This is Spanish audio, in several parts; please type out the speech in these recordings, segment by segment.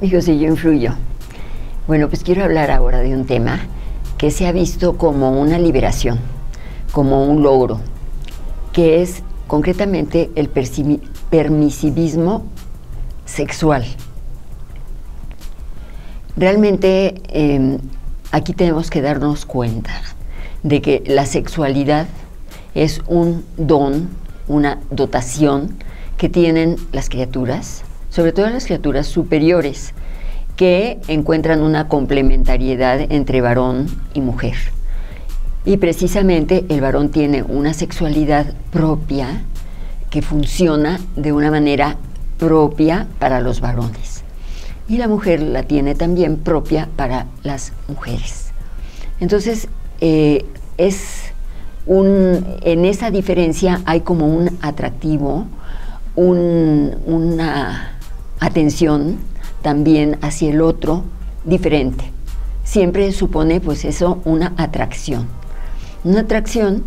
Amigos, y yo influyo. Bueno, pues quiero hablar ahora de un tema que se ha visto como una liberación, como un logro, que es concretamente el permisivismo sexual. Realmente em, aquí tenemos que darnos cuenta de que la sexualidad es un don, una dotación que tienen las criaturas, sobre todo las criaturas superiores, que encuentran una complementariedad entre varón y mujer. Y precisamente el varón tiene una sexualidad propia que funciona de una manera propia para los varones. Y la mujer la tiene también propia para las mujeres. Entonces, eh, es un, en esa diferencia hay como un atractivo, una atención también hacia el otro diferente. Siempre supone pues eso una atracción. Una atracción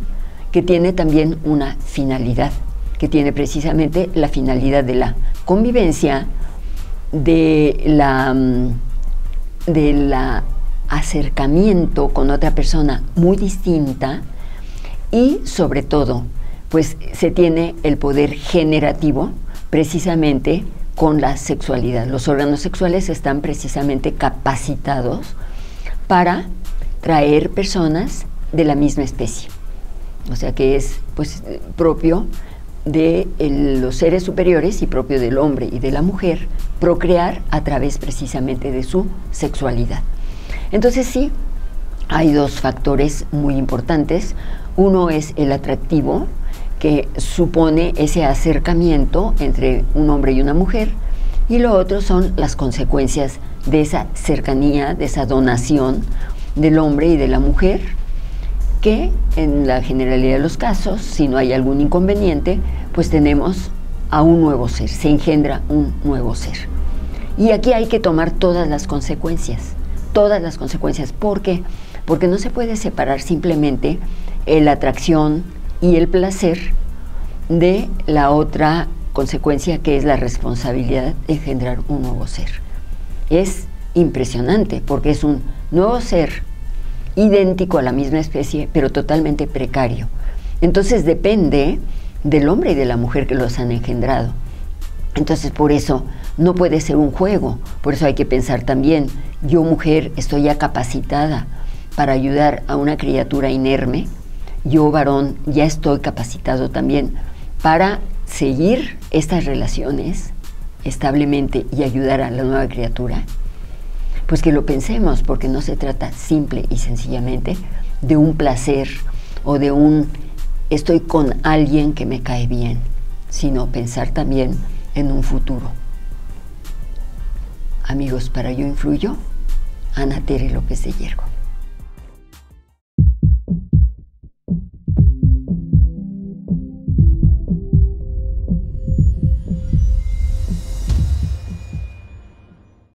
que tiene también una finalidad, que tiene precisamente la finalidad de la convivencia, de la, mm, de la acercamiento con otra persona muy distinta y sobre todo, pues se tiene el poder generativo precisamente con la sexualidad. Los órganos sexuales están precisamente capacitados para traer personas de la misma especie. O sea que es pues propio de los seres superiores y propio del hombre y de la mujer procrear a través precisamente de su sexualidad. Entonces sí, hay dos factores muy importantes. Uno es el atractivo, que supone ese acercamiento entre un hombre y una mujer, y lo otro son las consecuencias de esa cercanía, de esa donación del hombre y de la mujer, que en la generalidad de los casos, si no hay algún inconveniente, pues tenemos a un nuevo ser, se engendra un nuevo ser. Y aquí hay que tomar todas las consecuencias todas las consecuencias. ¿Por qué? Porque no se puede separar simplemente la atracción y el placer de la otra consecuencia que es la responsabilidad de engendrar un nuevo ser. Es impresionante porque es un nuevo ser idéntico a la misma especie, pero totalmente precario. Entonces depende del hombre y de la mujer que los han engendrado. Entonces por eso no puede ser un juego, por eso hay que pensar también, yo mujer estoy ya capacitada para ayudar a una criatura inerme, yo varón ya estoy capacitado también para seguir estas relaciones establemente y ayudar a la nueva criatura. Pues que lo pensemos, porque no se trata simple y sencillamente de un placer o de un estoy con alguien que me cae bien, sino pensar también en un futuro. Amigos, para Yo Influyo, Ana Tere López de Hiergo.